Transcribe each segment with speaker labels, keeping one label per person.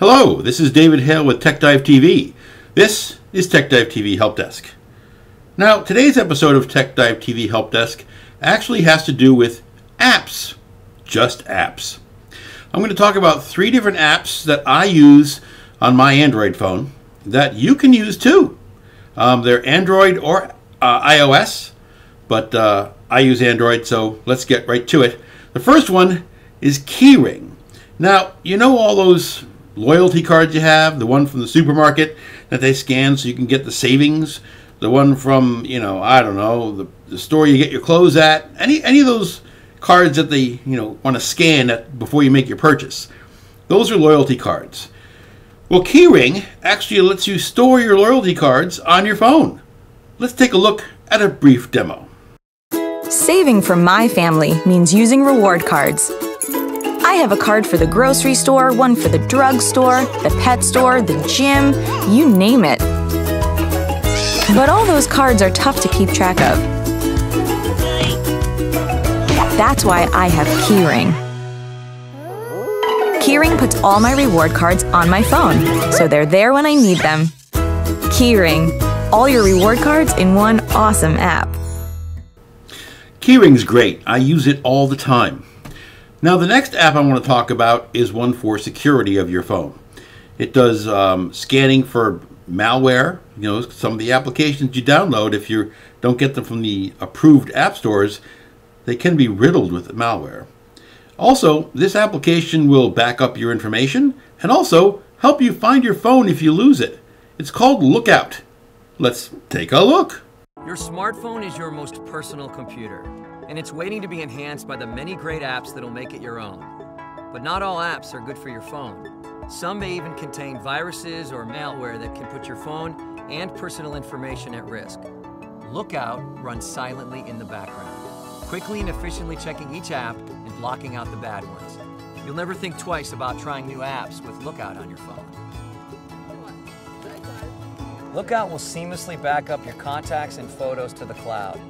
Speaker 1: Hello, this is David Hale with TechDive TV. This is TechDive TV Help Desk. Now, today's episode of TechDive TV Help Desk actually has to do with apps. Just apps. I'm going to talk about three different apps that I use on my Android phone that you can use too. Um, they're Android or uh, iOS, but uh, I use Android, so let's get right to it. The first one is Keyring. Now, you know all those loyalty cards you have, the one from the supermarket that they scan so you can get the savings, the one from, you know, I don't know, the, the store you get your clothes at, any any of those cards that they, you know, want to scan at, before you make your purchase. Those are loyalty cards. Well, Keyring actually lets you store your loyalty cards on your phone. Let's take a look at a brief demo.
Speaker 2: Saving for my family means using reward cards. I have a card for the grocery store, one for the drugstore, the pet store, the gym, you name it. But all those cards are tough to keep track of. That's why I have Keyring. Keyring puts all my reward cards on my phone, so they're there when I need them. Keyring, all your reward cards in one awesome app.
Speaker 1: Keyring's great. I use it all the time. Now, the next app I want to talk about is one for security of your phone. It does um, scanning for malware. You know, some of the applications you download, if you don't get them from the approved app stores, they can be riddled with malware. Also, this application will back up your information and also help you find your phone if you lose it. It's called Lookout. Let's take a look.
Speaker 3: Your smartphone is your most personal computer and it's waiting to be enhanced by the many great apps that'll make it your own. But not all apps are good for your phone. Some may even contain viruses or malware that can put your phone and personal information at risk. Lookout runs silently in the background, quickly and efficiently checking each app and blocking out the bad ones. You'll never think twice about trying new apps with Lookout on your phone. Lookout will seamlessly back up your contacts and photos to the cloud,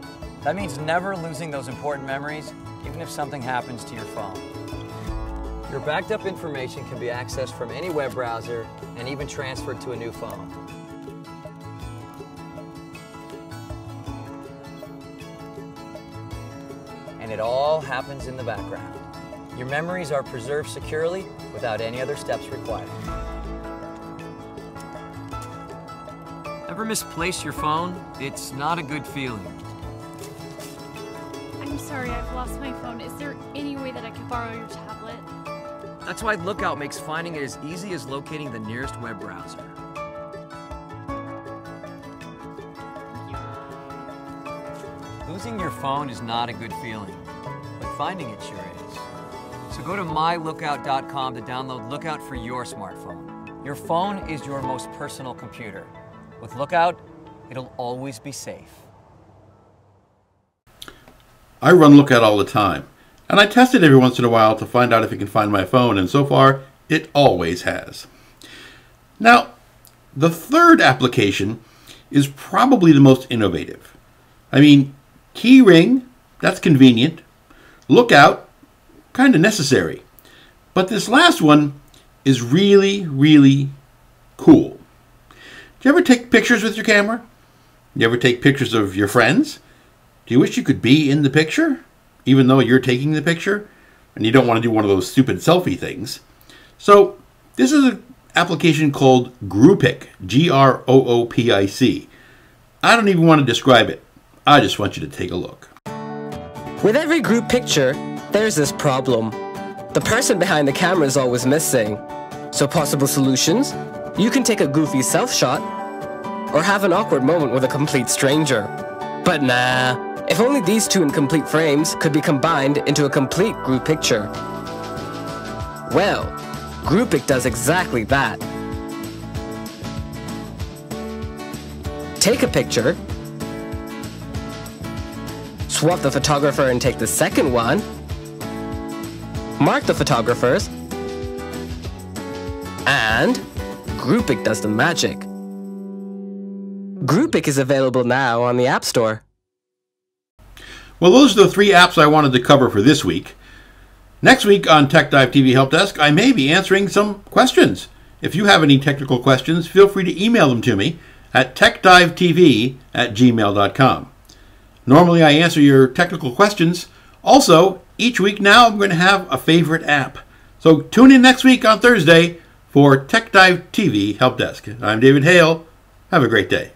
Speaker 3: that means never losing those important memories, even if something happens to your phone. Your backed up information can be accessed from any web browser and even transferred to a new phone. And it all happens in the background. Your memories are preserved securely without any other steps required. Ever misplace your phone? It's not a good feeling
Speaker 4: sorry, I've lost my phone. Is there any way that I can borrow your tablet?
Speaker 3: That's why Lookout makes finding it as easy as locating the nearest web browser. Losing your phone is not a good feeling, but finding it sure is. So go to mylookout.com to download Lookout for your smartphone. Your phone is your most personal computer. With Lookout, it'll always be safe.
Speaker 1: I run Lookout all the time, and I test it every once in a while to find out if it can find my phone, and so far, it always has. Now, the third application is probably the most innovative. I mean, Keyring, that's convenient. Lookout, kind of necessary. But this last one is really, really cool. Do you ever take pictures with your camera? Do you ever take pictures of your friends? Do you wish you could be in the picture, even though you're taking the picture, and you don't want to do one of those stupid selfie things? So this is an application called Groopic, G-R-O-O-P-I-C. I don't even want to describe it. I just want you to take a look.
Speaker 5: With every group picture, there's this problem. The person behind the camera is always missing. So possible solutions? You can take a goofy self shot, or have an awkward moment with a complete stranger. But nah, if only these two incomplete frames could be combined into a complete group picture. Well, Groopic does exactly that. Take a picture, swap the photographer and take the second one, mark the photographers, and Groopic does the magic. Groopic is available now on the App Store.
Speaker 1: Well, those are the three apps I wanted to cover for this week. Next week on Tech Dive TV Help Desk, I may be answering some questions. If you have any technical questions, feel free to email them to me at techdivetv at gmail.com. Normally, I answer your technical questions. Also, each week now, I'm going to have a favorite app. So tune in next week on Thursday for Tech Dive TV Help Desk. I'm David Hale. Have a great day.